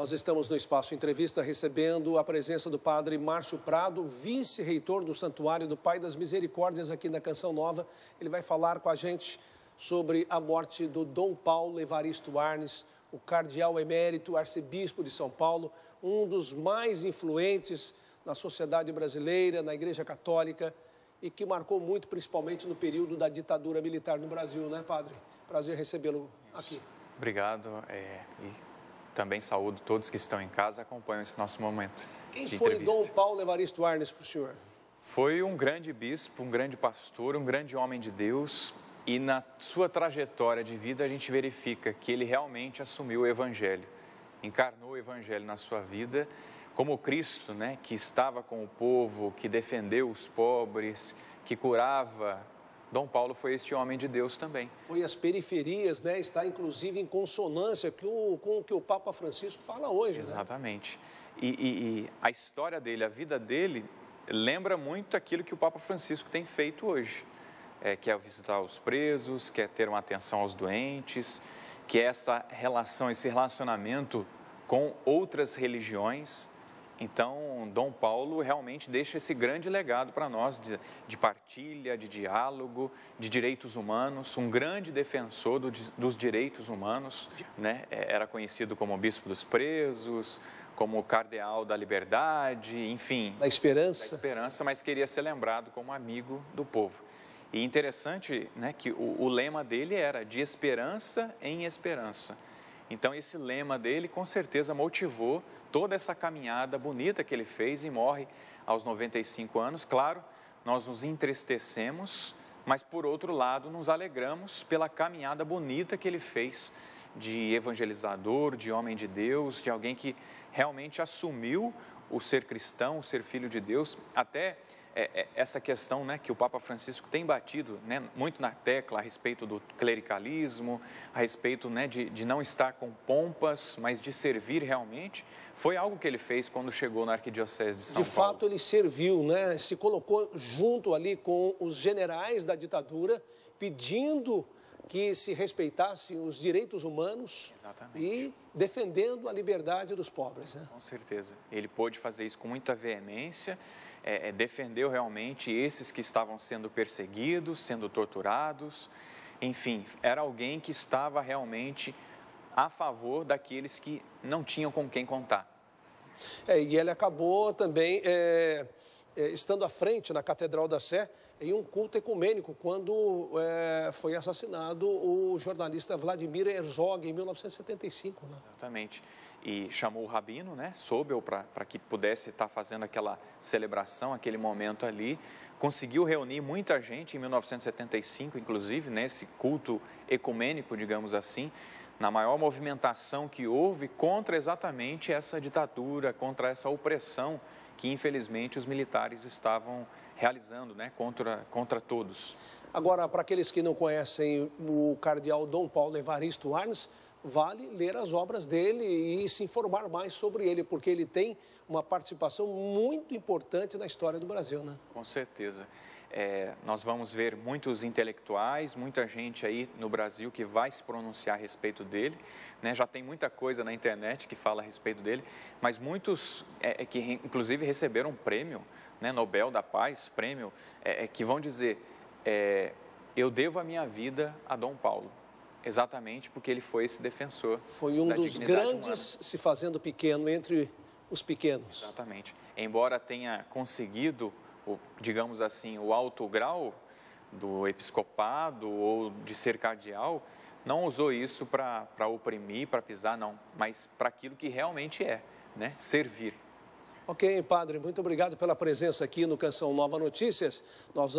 Nós estamos no Espaço Entrevista recebendo a presença do padre Márcio Prado, vice-reitor do Santuário do Pai das Misericórdias aqui na Canção Nova. Ele vai falar com a gente sobre a morte do Dom Paulo Evaristo Arnes, o cardeal emérito, arcebispo de São Paulo, um dos mais influentes na sociedade brasileira, na Igreja Católica e que marcou muito, principalmente no período da ditadura militar no Brasil, né, padre? Prazer recebê-lo aqui. Obrigado. É, e também saúdo todos que estão em casa acompanham esse nosso momento. Quem foi entrevista. Dom Paulo Evaristo Arnes para o senhor? Foi um grande bispo, um grande pastor, um grande homem de Deus. E na sua trajetória de vida a gente verifica que ele realmente assumiu o Evangelho, encarnou o Evangelho na sua vida, como Cristo, né, que estava com o povo, que defendeu os pobres, que curava Dom Paulo foi esse homem de Deus também. Foi as periferias, né? Está inclusive em consonância com, com o que o Papa Francisco fala hoje. Né? Exatamente. Né? E, e, e, a história dele, a vida dele, lembra muito aquilo que o Papa Francisco tem feito hoje. É, que é visitar os presos, quer ter uma atenção aos doentes, que essa relação, esse relacionamento com outras religiões então, Dom Paulo realmente deixa esse grande legado para nós de, de, partilha, de diálogo, de direitos humanos, um grande defensor do, dos direitos humanos, né? É, era conhecido como bispo dos presos, como cardeal da liberdade, enfim. Da esperança. Da esperança, mas queria ser lembrado como amigo do povo. E interessante né, que o, o lema dele era de esperança em esperança. Então, esse lema dele com certeza motivou toda essa caminhada bonita que ele fez e morre aos 95 anos. Claro, nós nos entristecemos, mas por outro lado, nos alegramos pela caminhada bonita que ele fez de evangelizador, de homem de Deus, de alguém que realmente assumiu o ser cristão, o ser filho de Deus, até é, é, essa questão né, que o Papa Francisco tem batido né, muito na tecla a respeito do clericalismo, a respeito né, de, de não estar com pompas, mas de servir realmente, foi algo que ele fez quando chegou na Arquidiocese de São de Paulo. De fato, ele serviu, né, se colocou junto ali com os generais da ditadura, pedindo que se respeitassem os direitos humanos Exatamente. e defendendo a liberdade dos pobres. Né? Com certeza. Ele pôde fazer isso com muita veemência, é, é, defendeu realmente esses que estavam sendo perseguidos, sendo torturados. Enfim, era alguém que estava realmente a favor daqueles que não tinham com quem contar. É, e ele acabou também é, estando à frente na Catedral da Sé em um culto ecumênico, quando é, foi assassinado o jornalista Vladimir Herzog, em 1975. Né? Exatamente. E chamou o rabino, né, Sobel, para que pudesse estar tá fazendo aquela celebração, aquele momento ali. Conseguiu reunir muita gente em 1975, inclusive, nesse culto ecumênico, digamos assim, na maior movimentação que houve contra exatamente essa ditadura, contra essa opressão que, infelizmente, os militares estavam realizando né, contra, contra todos. Agora, para aqueles que não conhecem o cardeal Dom Paulo Evaristo Arnes, vale ler as obras dele e se informar mais sobre ele, porque ele tem uma participação muito importante na história do Brasil, né? Com certeza. É, nós vamos ver muitos intelectuais, muita gente aí no Brasil que vai se pronunciar a respeito dele. Né? Já tem muita coisa na internet que fala a respeito dele, mas muitos é, é que inclusive receberam um prêmio, né, Nobel da Paz, prêmio, é, é que vão dizer: é, eu devo a minha vida a Dom Paulo. Exatamente porque ele foi esse defensor. Foi um dos grandes humana. se fazendo pequeno entre os pequenos. Exatamente. Embora tenha conseguido o, digamos assim, o alto grau do episcopado ou de ser cardeal, não usou isso para oprimir, para pisar, não, mas para aquilo que realmente é, né? servir. Ok, padre, muito obrigado pela presença aqui no Canção Nova Notícias. Nós vamos